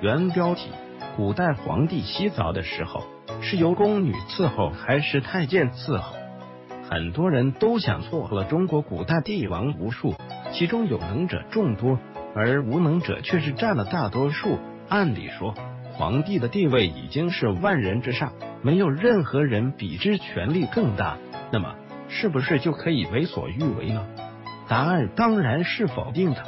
原标题：古代皇帝洗澡的时候是由宫女伺候还是太监伺候？很多人都想错了，中国古代帝王无数，其中有能者众多，而无能者却是占了大多数。按理说，皇帝的地位已经是万人之上，没有任何人比之权力更大。那么，是不是就可以为所欲为呢？答案当然是否定的。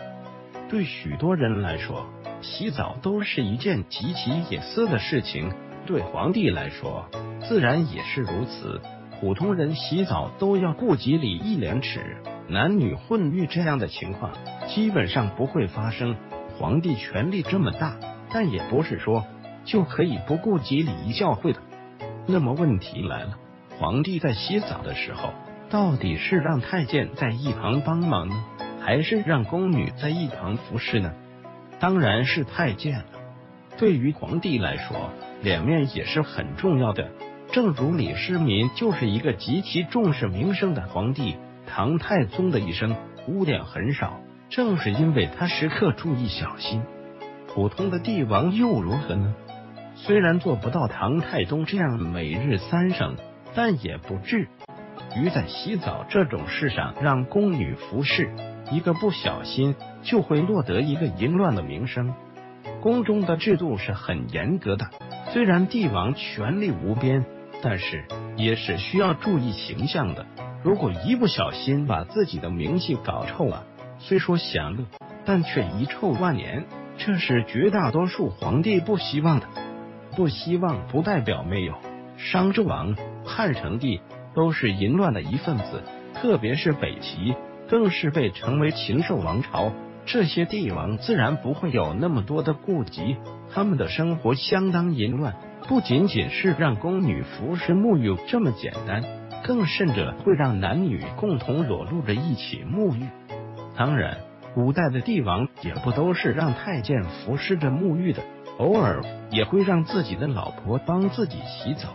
对许多人来说，洗澡都是一件极其隐私的事情，对皇帝来说，自然也是如此。普通人洗澡都要顾及礼义廉耻，男女混浴这样的情况基本上不会发生。皇帝权力这么大，但也不是说就可以不顾及礼仪教诲的。那么问题来了，皇帝在洗澡的时候，到底是让太监在一旁帮忙，还是让宫女在一旁服侍呢？当然是太监了。对于皇帝来说，脸面也是很重要的。正如李世民就是一个极其重视名声的皇帝，唐太宗的一生污点很少，正是因为他时刻注意小心。普通的帝王又如何呢？虽然做不到唐太宗这样每日三省，但也不至于在洗澡这种事上让宫女服侍，一个不小心就会落得一个淫乱的名声。宫中的制度是很严格的，虽然帝王权力无边。但是也是需要注意形象的。如果一不小心把自己的名气搞臭了，虽说享乐，但却遗臭万年，这是绝大多数皇帝不希望的。不希望不代表没有。商纣王、汉成帝都是淫乱的一份子，特别是北齐，更是被称为禽兽王朝。这些帝王自然不会有那么多的顾及，他们的生活相当淫乱。不仅仅是让宫女服侍沐浴这么简单，更甚者会让男女共同裸露着一起沐浴。当然，古代的帝王也不都是让太监服侍着沐浴的，偶尔也会让自己的老婆帮自己洗澡。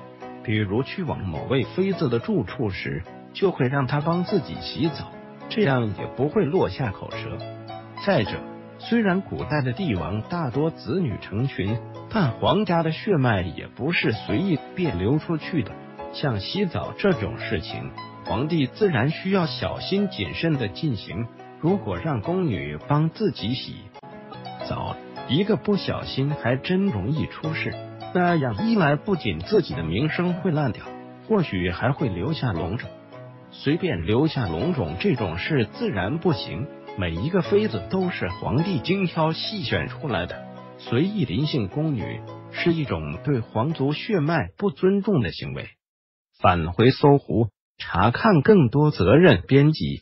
比如去往某位妃子的住处时，就会让她帮自己洗澡，这样也不会落下口舌。再者，虽然古代的帝王大多子女成群。但皇家的血脉也不是随意便流出去的，像洗澡这种事情，皇帝自然需要小心谨慎的进行。如果让宫女帮自己洗澡，一个不小心还真容易出事。那样一来，不仅自己的名声会烂掉，或许还会留下龙种。随便留下龙种这种事自然不行。每一个妃子都是皇帝精挑细选出来的。随意临幸宫女是一种对皇族血脉不尊重的行为。返回搜狐，查看更多责任编辑。